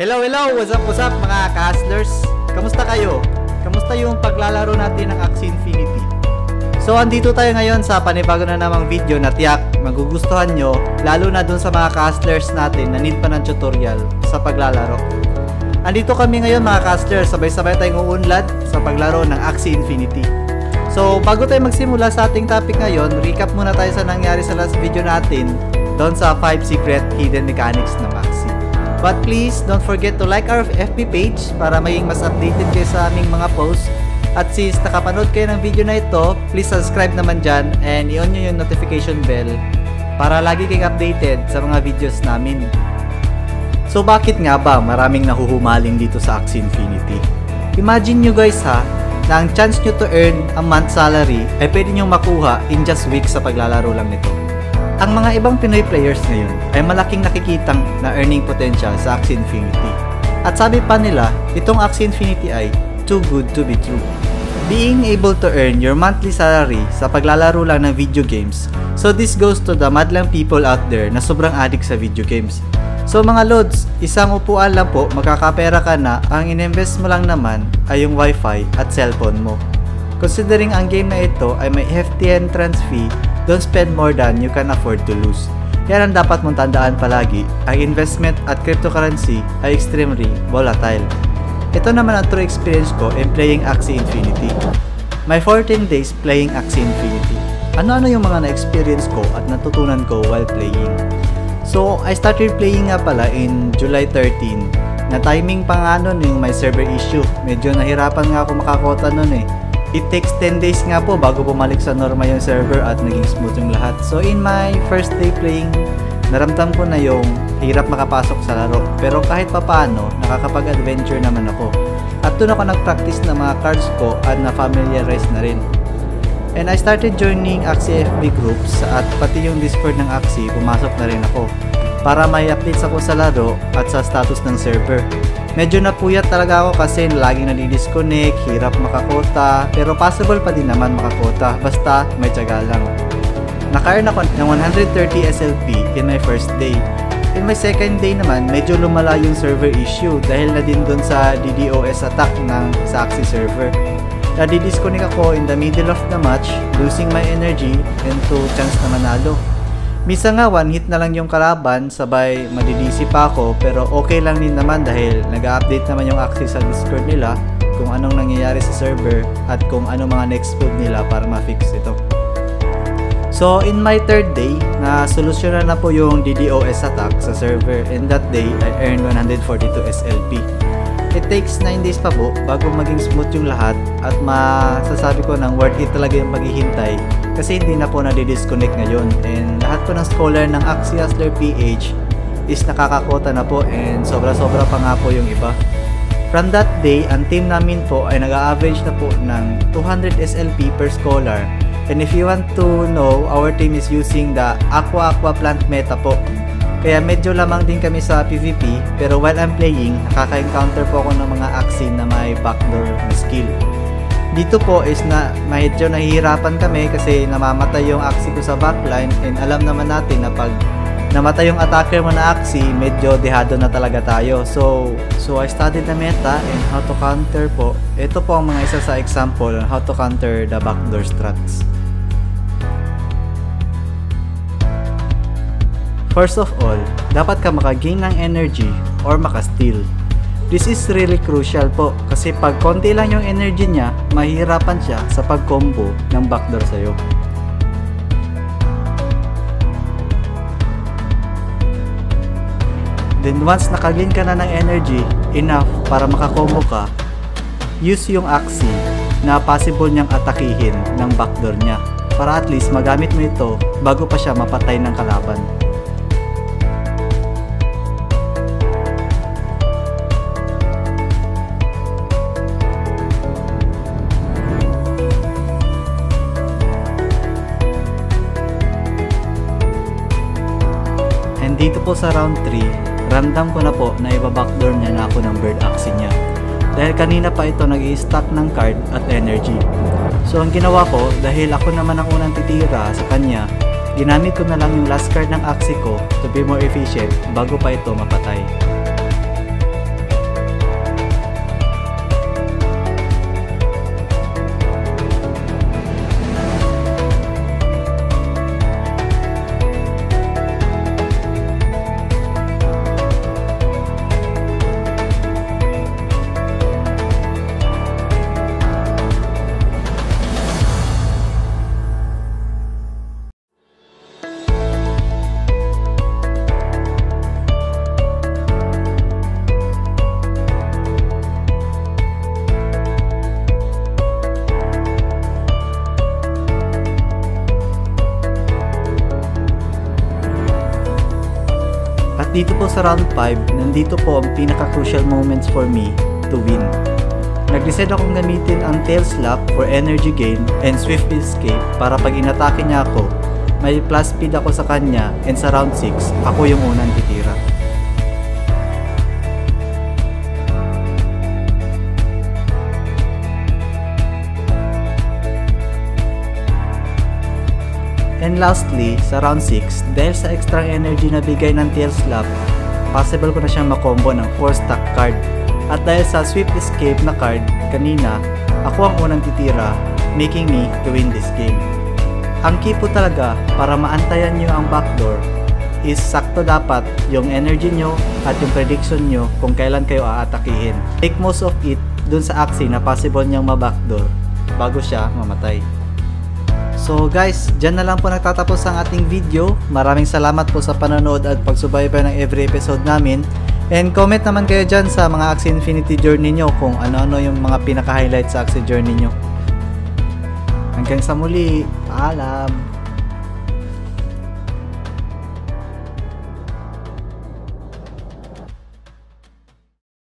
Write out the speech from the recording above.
Hello, hello! What's up, what's up mga ka-hustlers? Kamusta kayo? Kamusta yung paglalaro natin ng Axie Infinity? So, andito tayo ngayon sa panibago na namang video na tiyak magugustuhan nyo, lalo na dun sa mga ka-hustlers natin na need pa ng tutorial sa paglalaro. Andito kami ngayon mga ka-hustlers, sabay-sabay tayong uunlad sa paglaro ng Axie Infinity. So, bago tayo magsimula sa ating topic ngayon, recap muna tayo sa nangyari sa last video natin doon sa 5 secret hidden mechanics Axie. But please, don't forget to like our FB page para maging mas updated kayo sa aming mga posts. At since nakapanood kayo ng video na ito, please subscribe naman dyan and i-on nyo yung notification bell para lagi kayong updated sa mga videos namin. So bakit nga ba maraming nahuhumaling dito sa Axie Infinity? Imagine nyo guys ha, na ang chance nyo to earn a month salary ay pwede nyo makuha in just weeks sa paglalaro lang nito. Ang mga ibang Pinoy players ngayon ay malaking nakikitang na earning potential sa Axie Infinity. At sabi pa nila, itong Axie Infinity ay too good to be true. Being able to earn your monthly salary sa paglalaro lang ng video games, so this goes to the madlang people out there na sobrang addict sa video games. So mga lods, isang upuan lang po, makakapera ka na, ang ininvest mo lang naman ay yung wifi at cellphone mo. Considering ang game na ito ay may hefty entrance fee don't spend more than you can afford to lose. Kaya ang dapat mong tandaan palagi, ang investment at cryptocurrency ay extremely volatile. Ito naman ang true experience ko in playing Axie Infinity. My 14 days playing Axie Infinity. Ano-ano yung mga na-experience ko at natutunan ko while playing. So, I started playing nga pala in July 13. Na timing pa nga nun yung may server issue. Medyo nahirapan nga ako makakota nun eh It takes 10 days nga po bago bumalik sa normal yung server at naging smooth yung lahat. So in my first day playing, naramdam ko na yung hirap makapasok sa laro. Pero kahit papaano, nakakapag-adventure naman ako. At doon ako nag-practice ng mga cards ko at na-familiarize na rin. And I started joining Axie FB groups at pati yung Discord ng Axie, pumasok na rin ako para may updates ako sa laro at sa status ng server. Medyo napuyat talaga ako kasi laging nadi-disconnect, hirap makakota, pero possible pa din naman makakota, basta may tiyaga lang. Naka-earn ako ng 130 SLP in my first day. In my second day naman, medyo lumala yung server issue dahil na din dun sa DDoS attack ng Saxi server. Nadi-disconnect ako in the middle of the match, losing my energy and to chance na manalo. Misa nga one hit na lang yung kalaban, sabay madidisi pa ako pero okay lang din naman dahil nag-update naman yung access sa Discord nila kung anong nangyayari sa server at kung ano mga next move nila para ma-fix ito. So in my third day, na solusyonan na po yung DDoS attack sa server and that day I earned 142 SLP. It takes 9 days pa po bago maging smooth yung lahat at masasabi ko nang worth it talaga yung maghihintay kasi hindi na po nadi-disconnect ngayon and lahat po ng scholar ng Axie Hustler PH is nakakakota na po and sobra-sobra pa nga po yung iba. From that day, ang team namin po ay nag-average na po ng 200 SLP per scholar and if you want to know, our team is using the Aqua Aqua Plant Meta po. Kaya medyo lamang din kami sa PvP pero while I'm playing, nakaka-encounter po ako ng mga Axie na may backdoor na skill. Dito po is na medyo nahihirapan kami kasi namamatay yung Axie ko sa backline and alam naman natin na pag namatay yung attacker mo na Axie, medyo dehado na talaga tayo. So, so I studied the meta and how to counter po. Ito po ang mga isa sa example on how to counter the backdoor strats. First of all, dapat ka makagain ng energy or maka-steal. This is really crucial po kasi pag konti lang yung energy niya, mahirapan siya sa pag-combo ng backdoor sa'yo. Then once nakagain ka na ng energy, enough para makakombo ka, use yung Axie na possible niyang atakihin ng backdoor niya para at least magamit mo ito bago pa siya mapatay ng kalaban. Dito po sa round 3, ramdam ko na po na iba-backdoor niya na ako ng bird axe niya. Dahil kanina pa ito nag stack ng card at energy. So ang ginawa ko, dahil ako naman ang unang titira sa kanya, ginamit ko na lang yung last card ng axe ko to be more efficient bago pa ito mapatay. Dito po sa round 5, nandito po ang pinaka-crucial moments for me to win. Nag-decide akong gamitin ang tail slap for energy gain and swift escape para pag inatake niya ako, may plus speed ako sa kanya and sa round 6, ako yung unang titira. And lastly, sa round 6, dahil sa extra energy na bigay ng tail slap, possible ko na siyang makombo ng 4 stack card. At dahil sa swift escape na card kanina, ako ang unang titira, making me to win this game. Ang key po talaga para maantayan nyo ang backdoor is sakto dapat yung energy nyo at yung prediction nyo kung kailan kayo aatakihin. Take most of it dun sa Axie na possible niyang mabackdoor bago siya mamatay. So guys, dyan na lang po nagtatapos ang ating video. Maraming salamat po sa panonood at pagsubaybay ng every episode namin. And comment naman kayo dyan sa mga Axie Infinity journey nyo kung ano-ano yung mga pinaka-highlight sa Axie journey nyo. Hanggang sa muli, paalam!